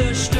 zerstört.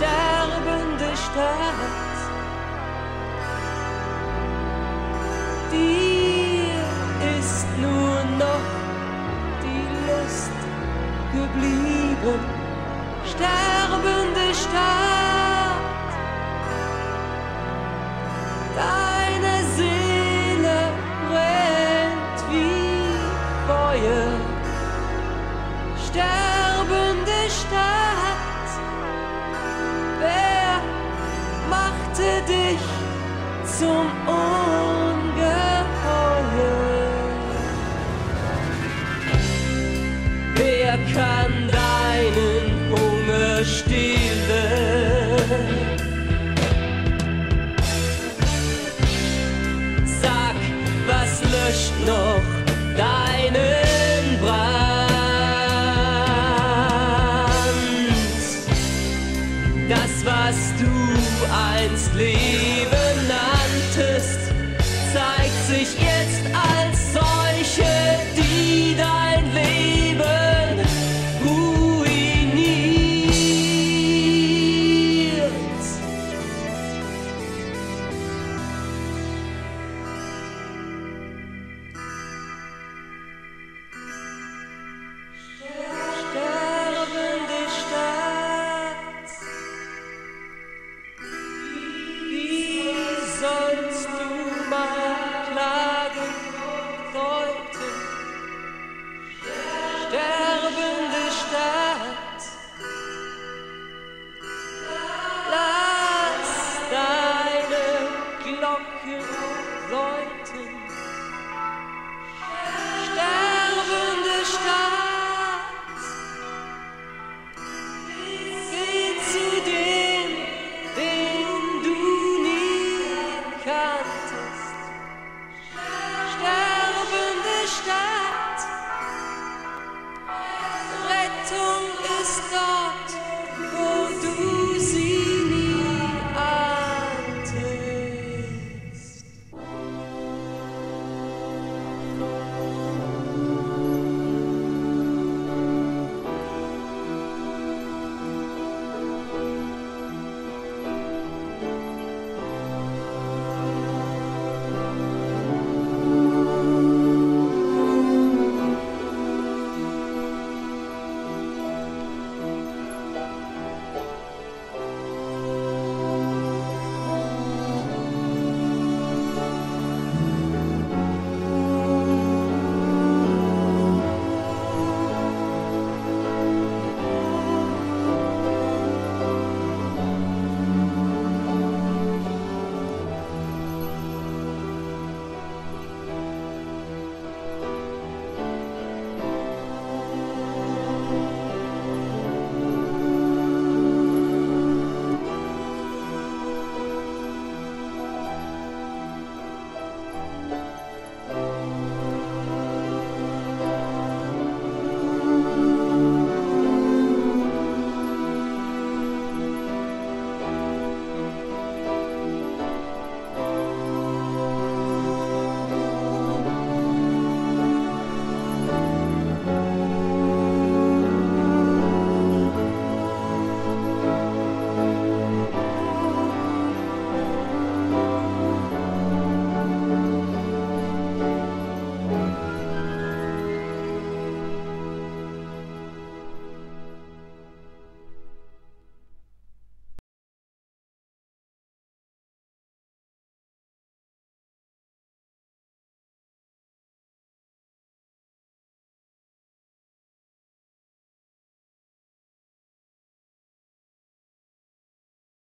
sterbende Stadt. Dir ist nur noch die Lust geblieben, sterbende Stadt. zum Ungeheuer. Wer kann deinen Hunger stillen? Sag, was löscht noch deinen Brand? Das, was du einst lebst. Fackeln leuchten